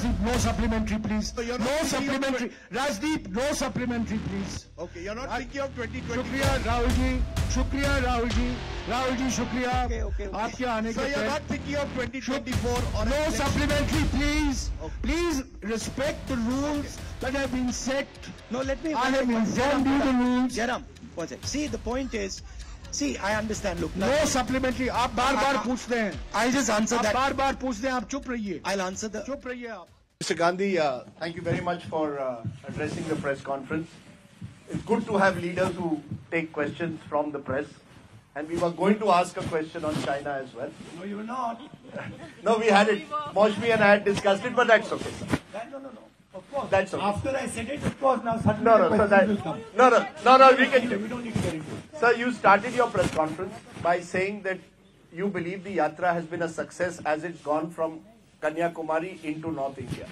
Rajdeep, no supplementary, please. So no supplementary. Rajdeep, no supplementary, please. Okay, you're not Raj thinking of 2020. Shukriya, Rahul ji. Shukriya, Rahul ji. Rahul ji, shukriya. Okay, okay, okay. आपके so you're not thinking of 2024 or no supplementary, please. Okay. Please respect the rules okay. that have been set. No, let me. I have informed you the rules. Jairam, see, the point is. see, I understand. Look, No now, supplementary. आप बार बार I- I- पूछते हैं I'll just answer आप that. बार बार पूछते हैं आप चुप रहिए I'll answer the. चुप रहिए आप Mr. Gandhi, uh, thank you very much for uh, addressing the press conference. It's good to have leaders who take questions from the press. And we were going to ask a question on China as well. No, you will not. No, we had it. Moshmi and I had discussed it, but that's okay. Sir. No, no, no. Of course. That's okay. After I said it, of course, now suddenly No, the no, so questions that, will come. no, no, no, no, we We can. don't need to get into it. Sir, you started your press conference by saying that you believe the yatra has been a success as it's gone from Kanyakumari into North India.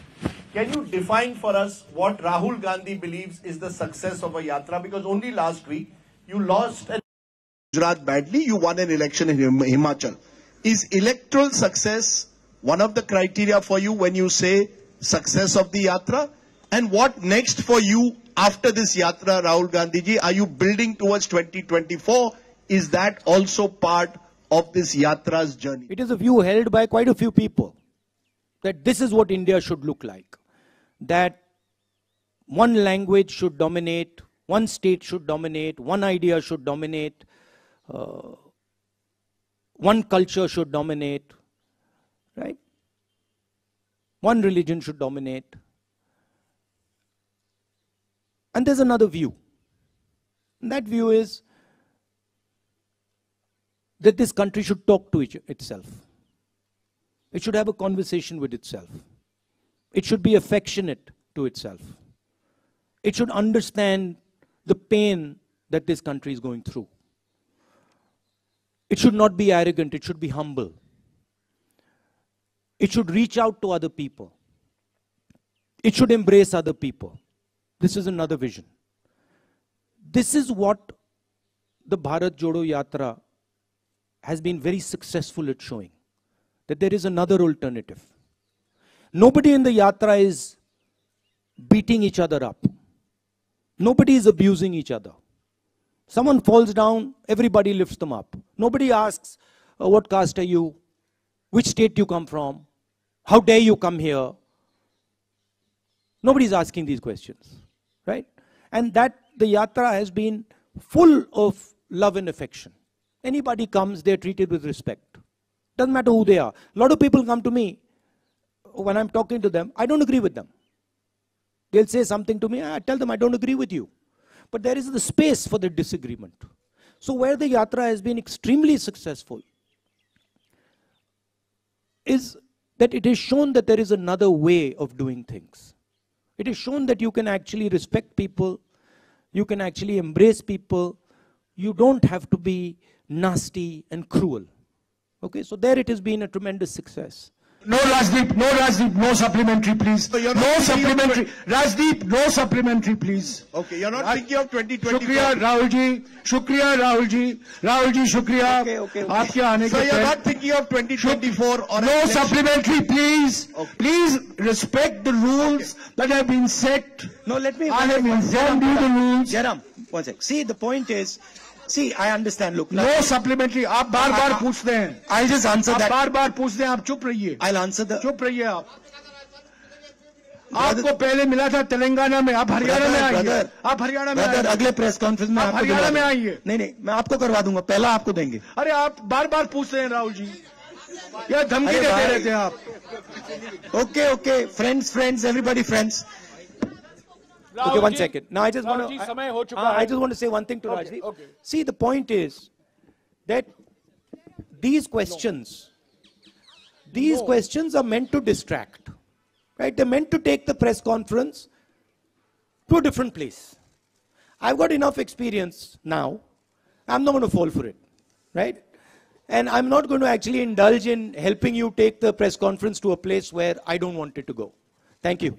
Can you define for us what Rahul Gandhi believes is the success of a yatra? Because only last week you lost an Gujarat badly, you won an election in Him- Himachal. Is electoral success one of the criteria for you when you say success of the yatra? And what next for you after this yatra, Rahul Gandhi ji? Are you building towards 2024? Is that also part of this yatra's journey? It is a view held by quite a few people that this is what India should look like. That one language should dominate, one state should dominate, one idea should dominate, uh, one culture should dominate, right? One religion should dominate. And there's another view. And that view is that this country should talk to each, itself. It should have a conversation with itself. It should be affectionate to itself. It should understand the pain that this country is going through. It should not be arrogant, it should be humble. It should reach out to other people. It should embrace other people. This is another vision. This is what the Bharat Jodo Yatra has been very successful at showing that there is another alternative. Nobody in the yatra is beating each other up. Nobody is abusing each other. Someone falls down, everybody lifts them up. Nobody asks, uh, What caste are you? Which state you come from? How dare you come here? Nobody's asking these questions, right? And that the yatra has been full of love and affection. Anybody comes, they're treated with respect. Doesn't matter who they are. A lot of people come to me when I'm talking to them, I don't agree with them. They'll say something to me, I tell them I don't agree with you. But there is the space for the disagreement. So, where the yatra has been extremely successful is that it has shown that there is another way of doing things. It has shown that you can actually respect people, you can actually embrace people, you don't have to be nasty and cruel. Okay, so there it has been a tremendous success. No, Rajdeep, no, Rajdeep, no supplementary, please. So no supplementary. Rajdeep, no supplementary, please. Okay, you're not Raj thinking of 2020. Shukriya, Rahul ji. Shukriya, Rahul ji. Shukriya. Okay, okay, okay. so you're not thinking of 2024 or No election. supplementary, please. Okay. Please respect the rules okay. that have been set. No, let me. I have informed you the rules. Jairam, one sec. See, the point is, see, I understand. Look, now, No supplementary. आप बार बार पूछते हैं। Just answer आप that. बार बार पूछते हैं आप चुप रहिए। I'll answer the. चुप रहिए आप। आपको पहले मिला था तेलंगाना में। आप हरियाणा में आइए। आप हरियाणा में ब्रदर आइए। अगले प्रेस कॉन्फ्रेंस में आप हरियाणा में आइए। नहीं नहीं मैं आपको करवा दूँगा पहला आपको देंगे। अरे आप बार बार पूछते हैं राहुल जी। यह धमकी देते रहते हैं आप। Okay okay friends friends everybody friends okay, one second. Now I just want to. Ah, I, I, just want to say one thing to okay, Rajdeep. Okay. See, the point is that these questions, no. these no. questions are meant to distract, right? They're meant to take the press conference to a different place. I've got enough experience now. I'm not going to fall for it, right? And I'm not going to actually indulge in helping you take the press conference to a place where I don't want it to go. Thank you.